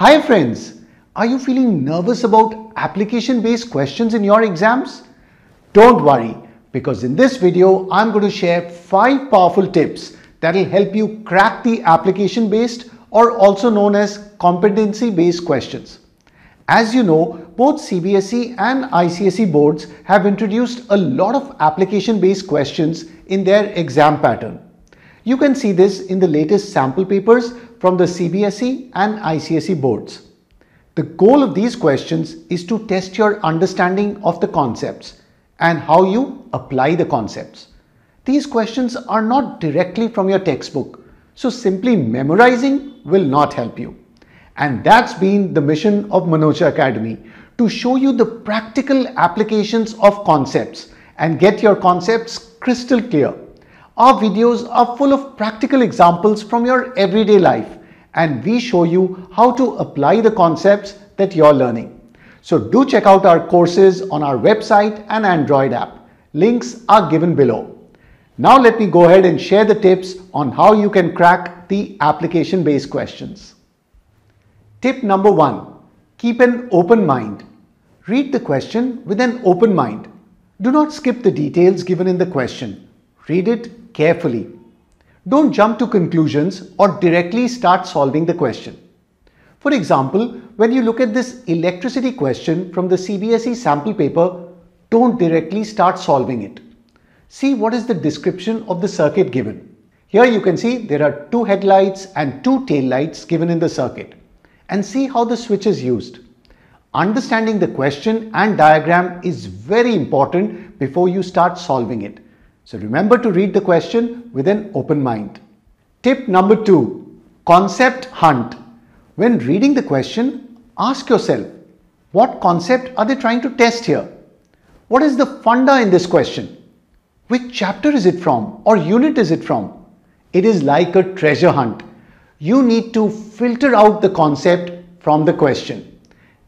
Hi friends, are you feeling nervous about application-based questions in your exams? Don't worry, because in this video, I'm going to share five powerful tips that will help you crack the application-based or also known as competency-based questions. As you know, both CBSE and ICSE boards have introduced a lot of application-based questions in their exam pattern. You can see this in the latest sample papers from the CBSE and ICSE boards. The goal of these questions is to test your understanding of the concepts and how you apply the concepts. These questions are not directly from your textbook, so simply memorizing will not help you. And that's been the mission of Manocha Academy to show you the practical applications of concepts and get your concepts crystal clear. Our videos are full of practical examples from your everyday life and we show you how to apply the concepts that you're learning. So do check out our courses on our website and Android app. Links are given below. Now let me go ahead and share the tips on how you can crack the application-based questions. Tip number one, keep an open mind. Read the question with an open mind. Do not skip the details given in the question. Read it carefully. Don't jump to conclusions or directly start solving the question. For example, when you look at this electricity question from the CBSE sample paper, don't directly start solving it. See what is the description of the circuit given. Here you can see there are two headlights and two tail lights given in the circuit and see how the switch is used. Understanding the question and diagram is very important before you start solving it. So remember to read the question with an open mind. Tip number two, concept hunt. When reading the question, ask yourself, what concept are they trying to test here? What is the funda in this question? Which chapter is it from or unit is it from? It is like a treasure hunt. You need to filter out the concept from the question.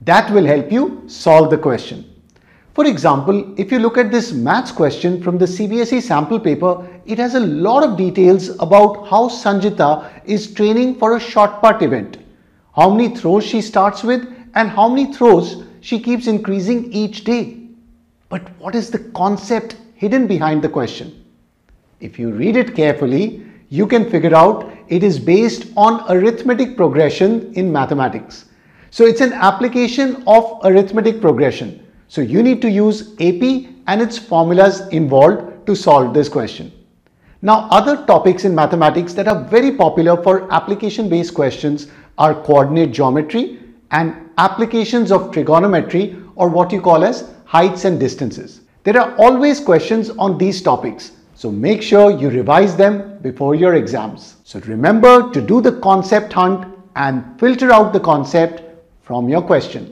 That will help you solve the question. For example, if you look at this maths question from the CBSE sample paper, it has a lot of details about how Sanjita is training for a shot put event, how many throws she starts with and how many throws she keeps increasing each day. But what is the concept hidden behind the question? If you read it carefully, you can figure out it is based on arithmetic progression in mathematics. So it's an application of arithmetic progression. So you need to use AP and its formulas involved to solve this question. Now other topics in mathematics that are very popular for application-based questions are coordinate geometry and applications of trigonometry or what you call as heights and distances. There are always questions on these topics, so make sure you revise them before your exams. So remember to do the concept hunt and filter out the concept from your question.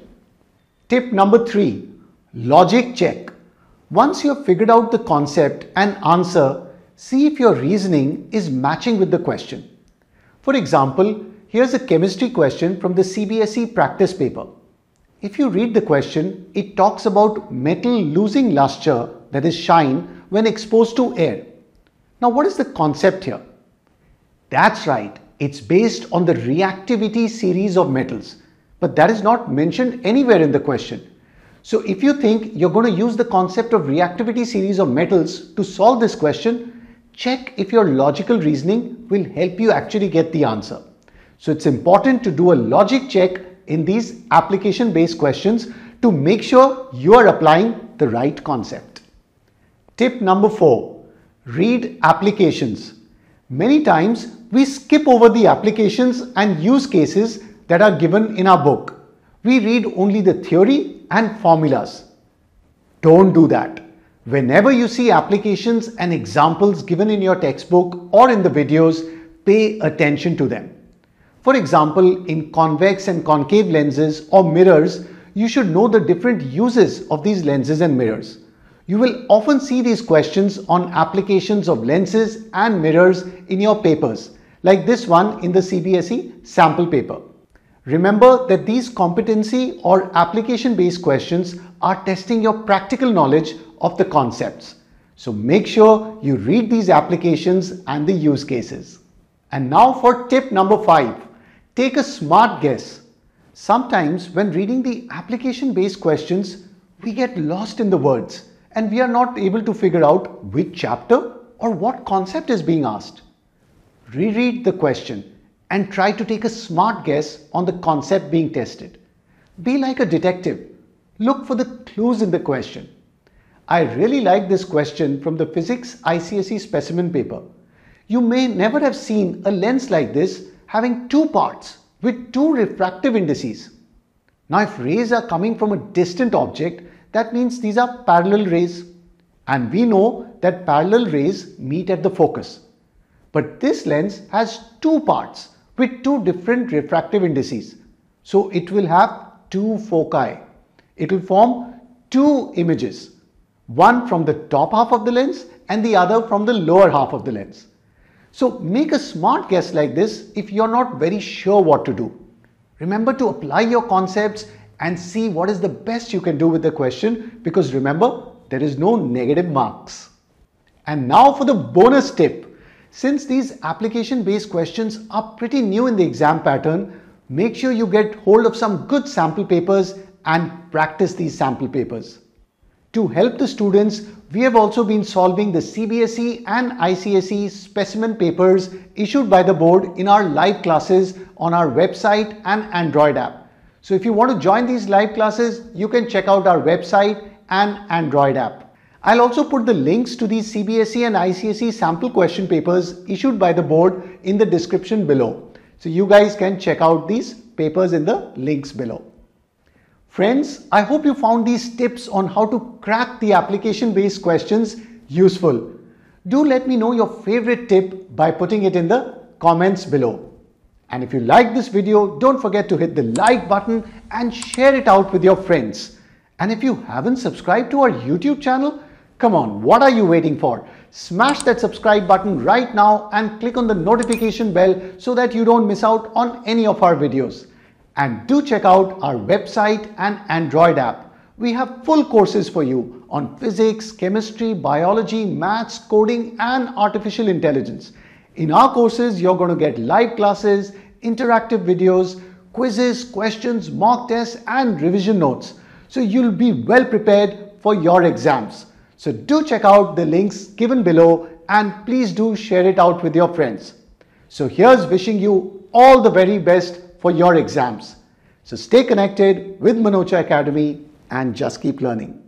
Tip number three, Logic check. Once you have figured out the concept and answer, see if your reasoning is matching with the question. For example, here's a chemistry question from the CBSE practice paper. If you read the question, it talks about metal losing luster, that is shine, when exposed to air. Now what is the concept here? That's right, it's based on the reactivity series of metals, but that is not mentioned anywhere in the question. So if you think you're going to use the concept of reactivity series of metals to solve this question, check if your logical reasoning will help you actually get the answer. So it's important to do a logic check in these application based questions to make sure you are applying the right concept. Tip number four, read applications. Many times we skip over the applications and use cases that are given in our book. We read only the theory and formulas. Don't do that. Whenever you see applications and examples given in your textbook or in the videos, pay attention to them. For example, in convex and concave lenses or mirrors, you should know the different uses of these lenses and mirrors. You will often see these questions on applications of lenses and mirrors in your papers, like this one in the CBSE sample paper. Remember that these competency or application based questions are testing your practical knowledge of the concepts. So make sure you read these applications and the use cases. And now for tip number five, take a smart guess. Sometimes when reading the application based questions, we get lost in the words and we are not able to figure out which chapter or what concept is being asked. Reread the question and try to take a smart guess on the concept being tested. Be like a detective. Look for the clues in the question. I really like this question from the Physics ICSE specimen paper. You may never have seen a lens like this having two parts with two refractive indices. Now if rays are coming from a distant object, that means these are parallel rays. And we know that parallel rays meet at the focus. But this lens has two parts with two different refractive indices. So it will have two foci. It will form two images, one from the top half of the lens and the other from the lower half of the lens. So make a smart guess like this if you're not very sure what to do. Remember to apply your concepts and see what is the best you can do with the question because remember, there is no negative marks. And now for the bonus tip. Since these application based questions are pretty new in the exam pattern, make sure you get hold of some good sample papers and practice these sample papers. To help the students, we have also been solving the CBSE and ICSE specimen papers issued by the board in our live classes on our website and Android app. So if you want to join these live classes, you can check out our website and Android app. I'll also put the links to these CBSE and ICSE sample question papers issued by the board in the description below. So you guys can check out these papers in the links below. Friends, I hope you found these tips on how to crack the application based questions useful. Do let me know your favorite tip by putting it in the comments below. And if you like this video, don't forget to hit the like button and share it out with your friends. And if you haven't subscribed to our YouTube channel, come on, what are you waiting for? Smash that subscribe button right now and click on the notification bell so that you don't miss out on any of our videos. And do check out our website and Android app. We have full courses for you on physics, chemistry, biology, maths, coding, and artificial intelligence. In our courses, you're going to get live classes, interactive videos, quizzes, questions, mock tests, and revision notes. So you'll be well prepared for your exams. So do check out the links given below and please do share it out with your friends. So here's wishing you all the very best for your exams. So stay connected with Manocha Academy and just keep learning.